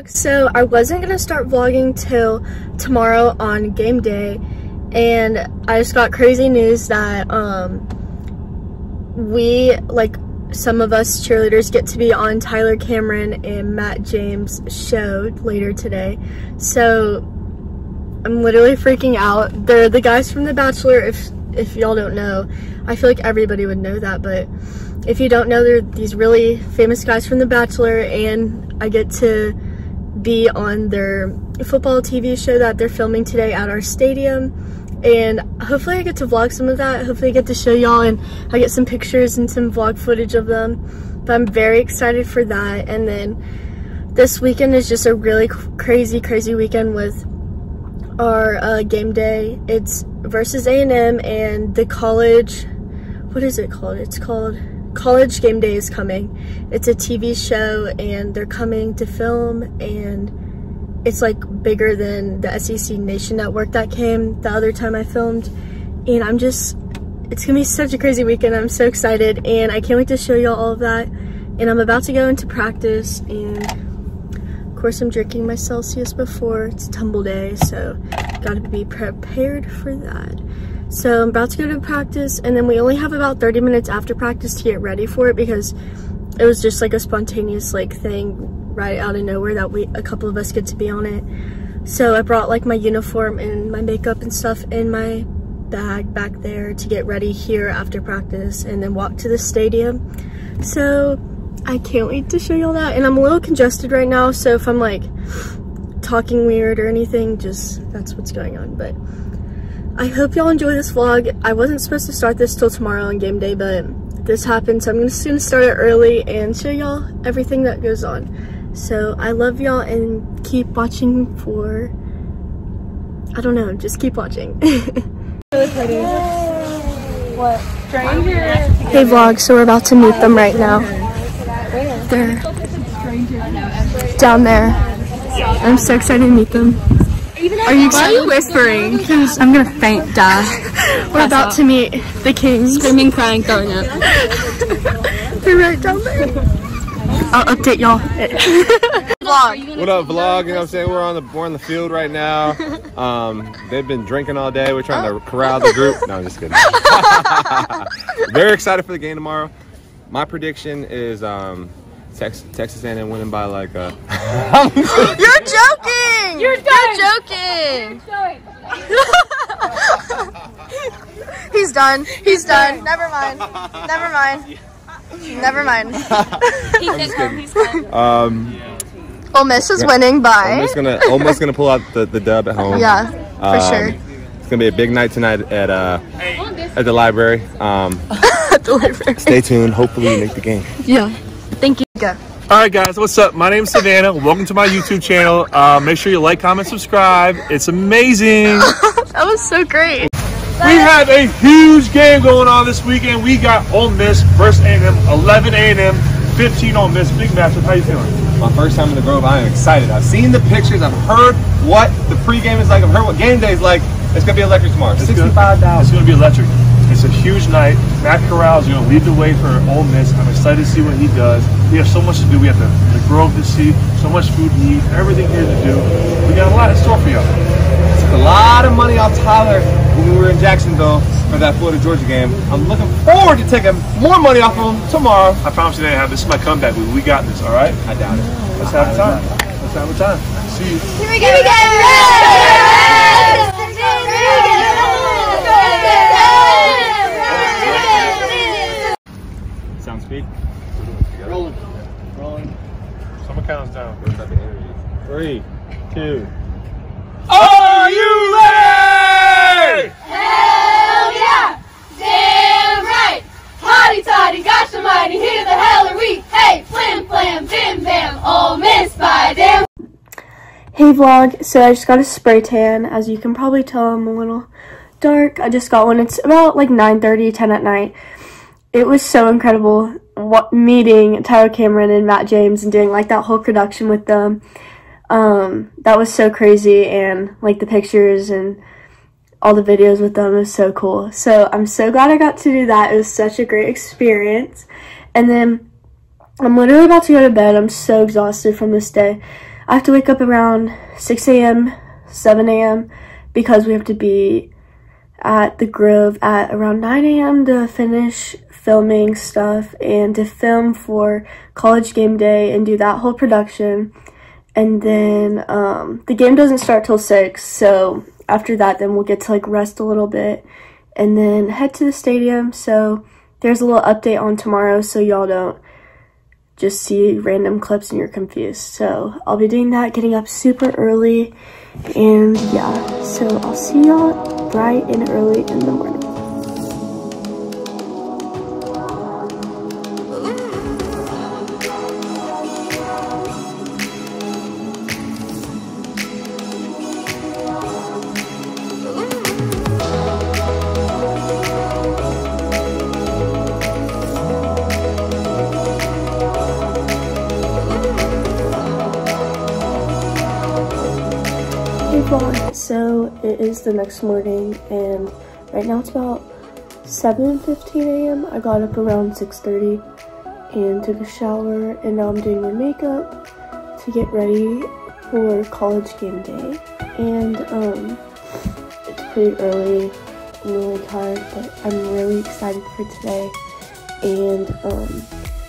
vlog. So I wasn't gonna start vlogging till tomorrow on game day and I just got crazy news that um we like some of us cheerleaders get to be on Tyler Cameron and Matt James show later today. So I'm literally freaking out. They're the guys from The Bachelor if if y'all don't know. I feel like everybody would know that, but if you don't know, they're these really famous guys from The Bachelor, and I get to be on their football TV show that they're filming today at our stadium. And hopefully I get to vlog some of that. Hopefully I get to show y'all and I get some pictures and some vlog footage of them. But I'm very excited for that. And then this weekend is just a really crazy, crazy weekend with our uh, game day. It's versus A&M and the college, what is it called? It's called College Game Day is coming. It's a TV show and they're coming to film and it's like bigger than the SEC Nation Network that came the other time I filmed. And I'm just, it's gonna be such a crazy weekend. I'm so excited and I can't wait to show y'all all of that. And I'm about to go into practice and of course I'm drinking my Celsius before. It's tumble day, so gotta be prepared for that. So I'm about to go to practice and then we only have about 30 minutes after practice to get ready for it because it was just like a spontaneous like thing right out of nowhere that we a couple of us get to be on it. So I brought like my uniform and my makeup and stuff in my bag back there to get ready here after practice and then walk to the stadium. So I can't wait to show y'all that and I'm a little congested right now so if I'm like talking weird or anything just that's what's going on but I hope y'all enjoy this vlog. I wasn't supposed to start this till tomorrow on game day, but this happened, so I'm just gonna start it early and show y'all everything that goes on. So I love y'all and keep watching for, I don't know, just keep watching. what? Hey vlog, so we're about to meet them right now. They're down there. I'm so excited to meet them. Are you, Why are you whispering? I'm gonna faint, die. We're about to meet the king. Screaming, crying, throwing up. They're right down there. I'll update y'all. vlog. What up, vlog? You know what I'm saying? We're on the we're on the field right now. Um, they've been drinking all day. We're trying to corral the group. No, I'm just kidding. Very excited for the game tomorrow. My prediction is um, Texas, Texas A&M winning by like a. You're joking. You're, You're joking. He's done. He's done. Never mind. Never mind. Never mind. He's done. Um. Ole Miss is winning by. Ole Miss gonna Ole Miss gonna pull out the, the dub at home. Yeah, for um, sure. It's gonna be a big night tonight at uh at the library. Um, at the library. Stay tuned. Hopefully, we make the game. Yeah. Thank. Go. All right, guys, what's up? My name is Savannah. Welcome to my YouTube channel. Uh, make sure you like, comment, subscribe. It's amazing. that was so great. We have a huge game going on this weekend. We got Ole Miss versus A&M, 11 A&M, 15 Ole Miss. Big matchup. How you feeling? My first time in the Grove. I am excited. I've seen the pictures. I've heard what the pregame is like. I've heard what game day is like. It's gonna be electric tomorrow. Sixty-five thousand. It's gonna be electric. It's a huge night. Matt Corral is going to lead the way for Ole Miss. I'm excited to see what he does. We have so much to do. We have the, the Grove to see, so much food to eat, everything here to do. We got a lot in store for you. Took a lot of money off Tyler when we were in Jacksonville for that Florida Georgia game. I'm looking forward to taking more money off of him tomorrow. I promise you, they have this is my comeback. We, we got this. All right. I doubt it. Let's have a time. Let's have a time. See you. Here we go. Here we go. Speak? Rolling. Rolling. Someone counts down. Three, two. Are you ready? Hell yeah! Damn right! Hotty toddy, gosh almighty, here the hell are we? Hey, flim flam, bim bam, Ole Miss by damn. Hey vlog, so I just got a spray tan. As you can probably tell, I'm a little dark. I just got one. It's about like 9 30, 10 at night it was so incredible what, meeting Tyler Cameron and Matt James and doing like that whole production with them. Um, that was so crazy and like the pictures and all the videos with them was so cool. So I'm so glad I got to do that. It was such a great experience. And then I'm literally about to go to bed. I'm so exhausted from this day. I have to wake up around 6 a.m., 7 a.m. because we have to be at the Grove at around 9 a.m. to finish filming stuff and to film for college game day and do that whole production. And then um, the game doesn't start till 6, so after that, then we'll get to like rest a little bit and then head to the stadium. So there's a little update on tomorrow so y'all don't just see random clips and you're confused. So I'll be doing that, getting up super early. And yeah, so I'll see y'all bright and early in the morning. It is the next morning and right now it's about 7.15 a.m. I got up around 6.30 and took a shower and now I'm doing my makeup to get ready for college game day. And um, it's pretty early, I'm really tired but I'm really excited for today. And um,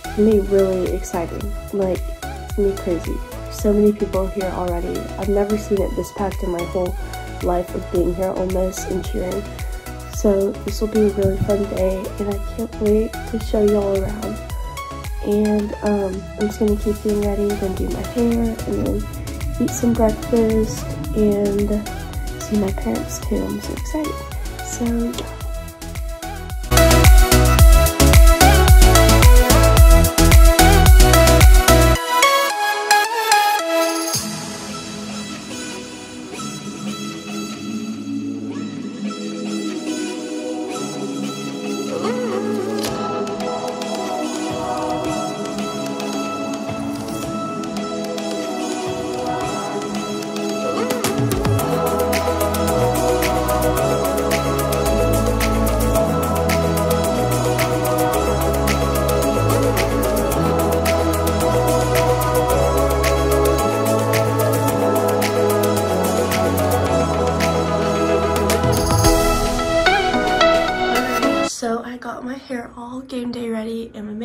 it's gonna be really exciting, like it's gonna be crazy. So many people here already. I've never seen it this packed in my whole life of being here at Ole Miss and cheering. So this will be a really fun day and I can't wait to show y'all around. And um, I'm just gonna keep getting ready, then do my hair, and then eat some breakfast and see my parents too. I'm so excited. So yeah.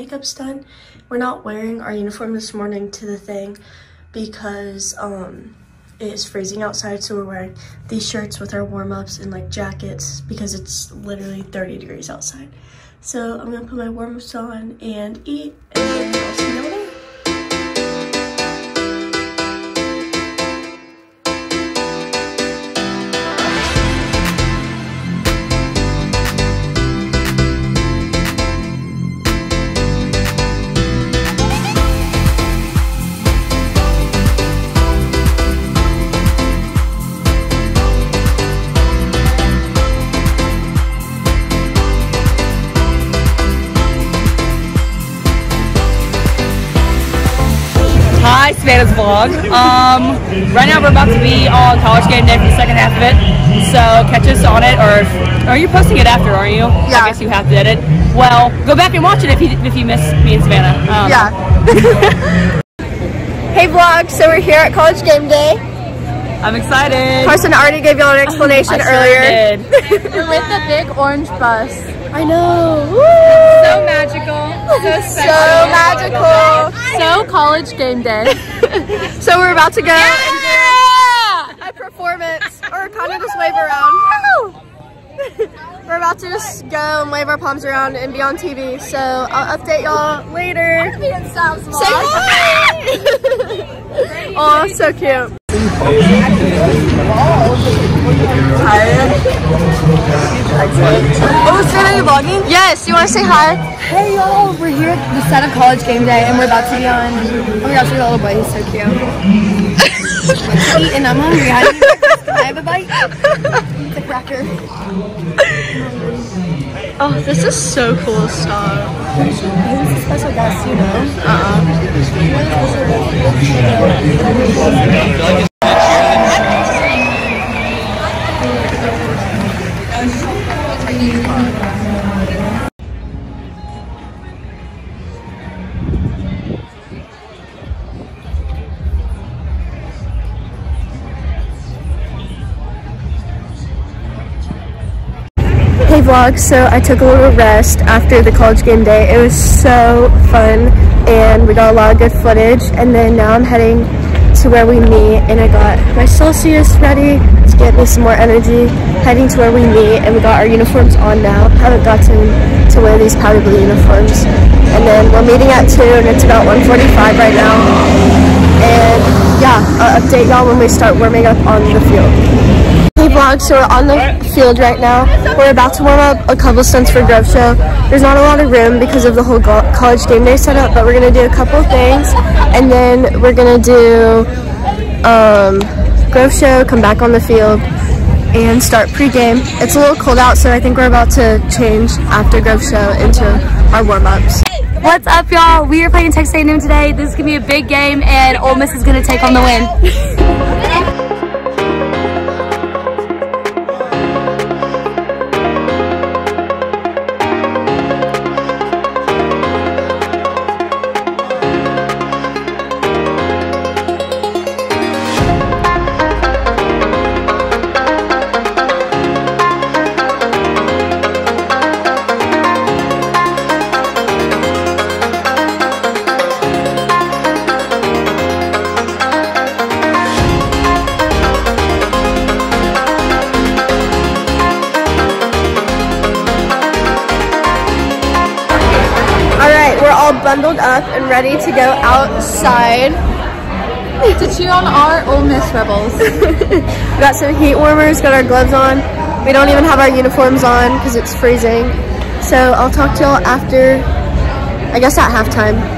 Makeup's done. We're not wearing our uniform this morning to the thing because um, it is freezing outside. So we're wearing these shirts with our warm-ups and like jackets because it's literally 30 degrees outside. So I'm gonna put my warm-ups on and eat and Hi, Savannah's vlog. Um, right now we're about to be on college game day for the second half of it. So catch us on it, or are you posting it after? Are you? Yeah. I guess you have to edit. Well, go back and watch it if you if you miss me and Savannah. Um, Yeah. hey vlog, so we're here at college game day. I'm excited. Carson already gave y'all an explanation I sure earlier. did. We're with the big orange bus. I know. So magical. So So magical. So college game day. So we're about to go and do a performance, or kind of just wave around. we're about to just go and wave our palms around and be on TV. So I'll update y'all later. Say hi! oh, so cute. Oh, Savannah, you vlogging? Yes, you want to say hi? Hey y'all, we're here at the set of college game day, and we're about to be on. Oh my gosh, look at the little boy, he's so cute. And I'm hungry. How do you breakfast? Can I have a bite? It's a cracker. Oh, this is so cool. A special guest, you know. Uh-uh. Vlog. So I took a little rest after the college game day. It was so fun and we got a lot of good footage. And then now I'm heading to where we meet and I got my Celsius ready to get me some more energy. Heading to where we meet and we got our uniforms on now. Haven't gotten to wear these powder blue uniforms. And then we're meeting at 2 and it's about 1.45 right now. And yeah, I'll update y'all when we start warming up on the field. Vlog, so we're on the field right now. We're about to warm up a couple stunts for Grove Show. There's not a lot of room because of the whole college game day setup, but we're gonna do a couple things, and then we're gonna do um, Grove Show, come back on the field, and start pregame. It's a little cold out, so I think we're about to change after Grove Show into our warm-ups. What's up, y'all? We are playing Texas A&M today. This is gonna be a big game, and Ole Miss is gonna take on the win. bundled up and ready to go outside. To cheer on our Ole Miss Rebels. We got some heat warmers, got our gloves on. We don't even have our uniforms on because it's freezing. So I'll talk to y'all after, I guess at halftime.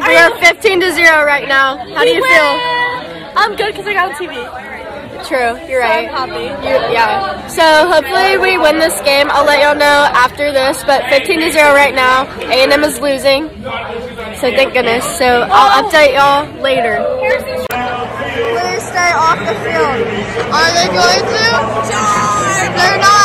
Right, vlog. We are 15 to zero right now. How do you feel? I'm good because I got on TV. True, you're right. happy. You, yeah. So hopefully we win this game. I'll let y'all know after this. But 15 to zero right now. A&M is losing. So thank goodness. So I'll update y'all later. Please stay off the field. Are they going to? They're not. They're not. They're not.